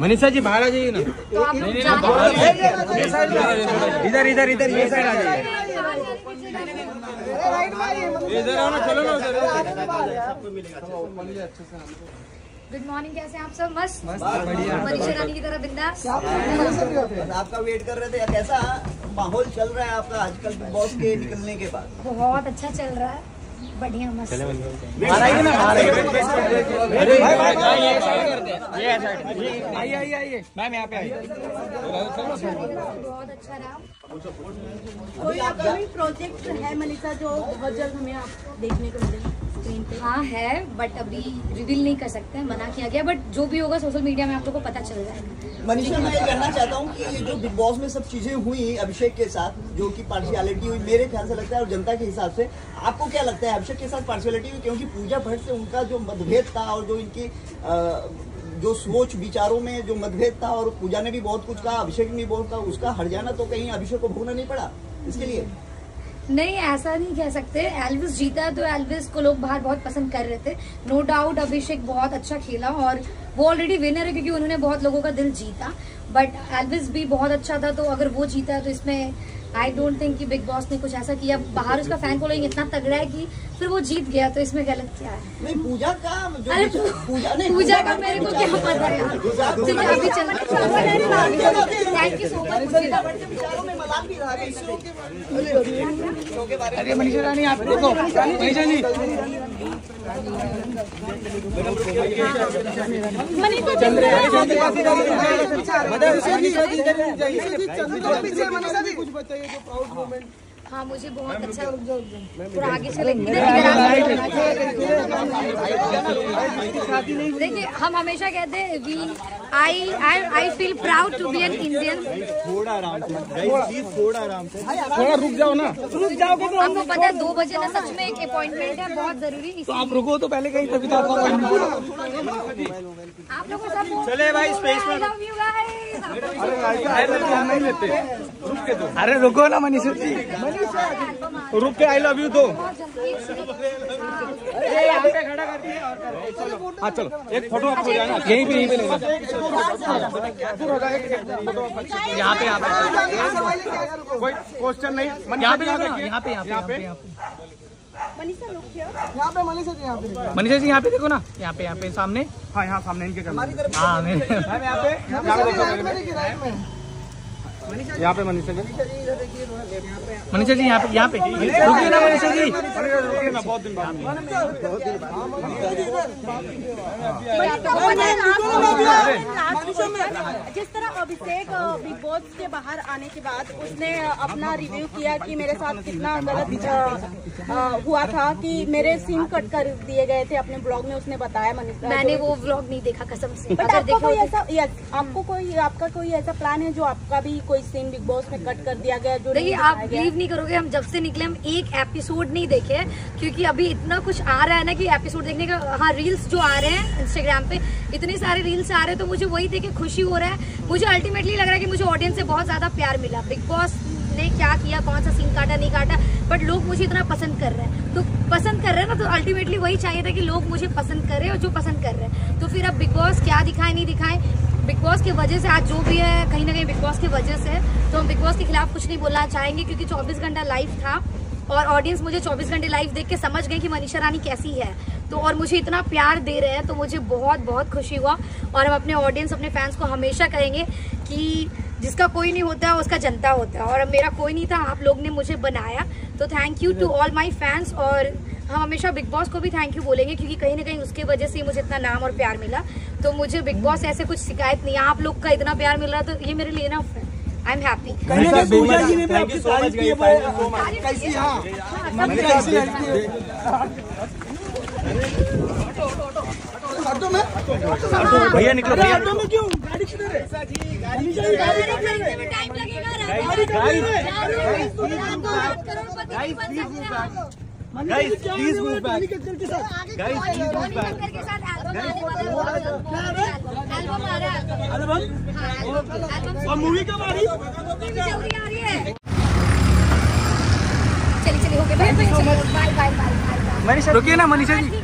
मनीषा जी बाहर आ जाइए ना। तो इधर इधर इधर ये साइड आ जाइए। इधर आओ ना चलो ना गुड मॉर्निंग कैसे हैं आप सब? मस्त। मनीषा रानी की तरह बिंदास। आपका वेट कर रहे थे कैसा माहौल चल रहा है आपका आजकल बॉस के निकलने के बाद? बहुत अच्छा चल रहा है। बढ़िया मस्त। आइए ना अरे भाई भाई ये साइड करते हैं। ये साइड आइए आइए आइए। मैम यहाँ पे आइए। बहुत अच्छा रहा। कोई अपकमिंग प्रोजेक्ट है मनीषा जो बहुत जल्द हमें आप देखने को मिलेगा? हाँ है बट अभी रिवील नहीं कर सकते हैं, मना किया गया बट जो भी होगा सोशल मीडिया में आप लोगों को पता चल जाएगा। मनीषा मैं ये जानना चाहता हूँ कि जो बिग बॉस में सब चीज़ें हुई अभिषेक के साथ जो कि पार्शियलिटी हुई मेरे ख्याल से लगता है और जनता के हिसाब से आपको क्या लगता है अभिषेक के साथ पार्शियलिटी हुई? क्योंकि पूजा भट्ट से उनका जो मतभेद था और जो इनकी जो सोच विचारों में जो मतभेद था और पूजा ने भी बहुत कुछ कहा अभिषेक ने भी बहुत कहा उसका हट जाना तो कहीं अभिषेक को भोगना नहीं पड़ा इसके लिए? नहीं ऐसा नहीं कह सकते। एल्विस जीता तो एल्विस को लोग बाहर बहुत पसंद कर रहे थे। नो डाउट अभिषेक बहुत अच्छा खेला और वो ऑलरेडी विनर है क्योंकि उन्होंने बहुत लोगों का दिल जीता। बट एल्विस भी बहुत अच्छा था तो अगर वो जीता है तो इसमें आई डोंट थिंक कि बिग बॉस ने कुछ ऐसा किया। बाहर उसका फ़ैन फॉलोइंग इतना तगड़ा है कि फिर वो जीत गया तो इसमें गलत क्या है? नहीं पूजा का अरे पूजा नहीं पूजा का मेरे को क्या पता है ठीक है अभी चल थैंक यू सो मच अरे मनीषा रानी आप देखो। मनीषा जी। हाँ मुझे बहुत अच्छा पूरा आगे चले इधर इधर आगे। देखिए हम हमेशा कहते हैं we I I I feel proud to be an Indian थोड़ा आराम से प्लीज़ थोड़ा आराम से। थोड़ा रुक जाओ ना। रुक जाओगे तो आपको पता है दो बजे ना सच में एक अपॉइंटमेंट है बहुत ज़रूरी तो आप रुको तो पहले कहीं तभी तो आपका आप लोगों सब चले भाई, space में। लव यू हम नहीं लेते। रुक के दो। अरे रुको ना मनीष जी। रुक के आई लव यू दो। हाँ चलो एक फ़ोटो आपको यहीं पे यहीं पे यहाँ पे यहाँ पे कोई क्वेश्चन नहीं यहाँ पे यहाँ पे यहाँ पे यहाँ पे मनीषा लोग क्या मनीषा जी यहाँ पे देखो ना। यहाँ पे यहाँ पे सामने हाँ यहाँ सामने इनके हाँ यहाँ पे यहाँ पे मनीषा जी। मनीषा जी यहाँ पे यहाँ पे रुकिए ना मनीषा जी। बहुत दिन बाद। जिस तरह अभिषेक बिग बॉस के बाहर आने के बाद उसने अपना रिव्यू किया कि मेरे साथ कितना गलत हुआ था कि मेरे सिम कट कर दिए गए थे अपने ब्लॉग में उसने बताया मनीषा मैंने वो ब्लॉग नहीं देखा कसम से। बट आपका कोई ऐसा आपको कोई आपका कोई ऐसा प्लान है जो आपका भी कोई सीन बिग बॉस में कट कर दिया गया जो देखिए नहीं आप बिलीव नहीं करोगे हम जब से निकले हम एक एपिसोड नहीं देखे क्योंकि अभी इतना कुछ आ रहा है ना कि एपिसोड देखने का हाँ रील्स जो आ रहे हैं इंस्टाग्राम पे इतने सारे रील्स आ रहे हैं तो मुझे वही देख के खुशी हो रहा है। मुझे अल्टीमेटली लग रहा है कि मुझे ऑडियंस से बहुत ज़्यादा प्यार मिला। बिग बॉस ने क्या किया कौन सा सीन काटा नहीं काटा बट लोग मुझे इतना पसंद कर रहे हैं। तो पसंद कर रहे हैं ना तो अल्टीमेटली वही चाहिए था कि लोग मुझे पसंद कर और जो पसंद कर रहे हैं। तो फिर अब बिग बॉस क्या दिखाए नहीं दिखाए? बिग बॉस की वजह से आज जो भी है, कहीं ना कहीं बिग बॉस की वजह से। तो हम बिग बॉस के खिलाफ कुछ नहीं बोलना चाहेंगे, क्योंकि 24 घंटा लाइव था। और ऑडियंस मुझे 24 घंटे लाइव देख के समझ गए कि मनीषा रानी कैसी है। तो और मुझे इतना प्यार दे रहे हैं तो मुझे बहुत बहुत खुशी हुआ। और हम अपने ऑडियंस अपने फैंस को हमेशा कहेंगे कि जिसका कोई नहीं होता है उसका जनता होता है। और मेरा कोई नहीं था, आप लोग ने मुझे बनाया। तो thank you to all my fans और हम हमेशा बिग बॉस को भी थैंक यू बोलेंगे, क्योंकि कहीं ना कहीं उसकी वजह से ही मुझे इतना नाम और प्यार मिला। तो मुझे बिग बॉस ऐसे कुछ शिकायत नहीं है। आप लोग का इतना प्यार मिल रहा है तो ये मेरे लिए ना I am happy thank you so much कैसी हाँ। भैया निकलो भैया। टाइम लगेगा guys please move back guys please move back album आ रहा है। एल्बम और मूवी कब आ रही? जल्दी आ रही है। चलिए चलिए okay bye bye bye bye Manisha रुकिए ना मनीषा जी।